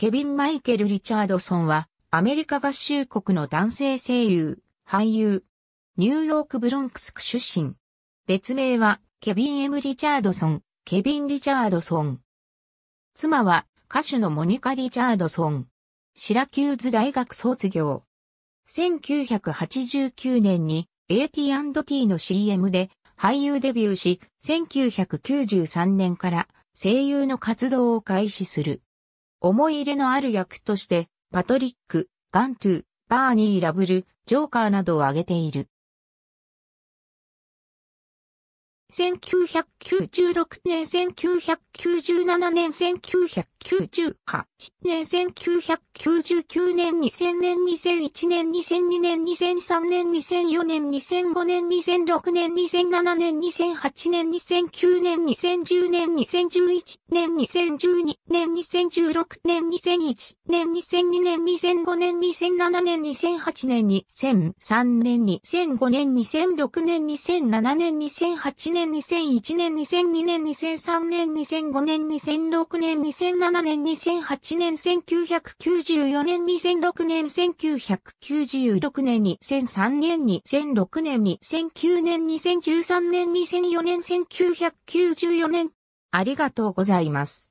ケビン・マイケル・リチャードソンは、アメリカ合衆国の男性声優、俳優、ニューヨーク・ブロンクス区出身。別名は、ケビン・エム・リチャードソン、ケビン・リチャードソン。妻は、歌手のモニカ・リチャードソン。シラキューズ大学卒業。1989年に AT&T の CM で俳優デビューし、1993年から声優の活動を開始する。思い入れのある役として、パトリック、ガントゥ、バーニー・ラブル、ジョーカーなどを挙げている。1996年、1997年、1998年、1999年、2000年、2001年、2002年、2003年、2004年、2005年、2006年、2007年、2008年、2009年、2010年、2011年、2012年、2016年、2001年、2002年、2005年、2007年、2008年、2003年、2005年、2006年、2007年、2008年、2001年、2002年、2003年、2005年、2006年2007年、2007年、2008年、1994年、2006年、1996年、2003年、2006年、2009年、2013年、2004年、1994年。ありがとうございます。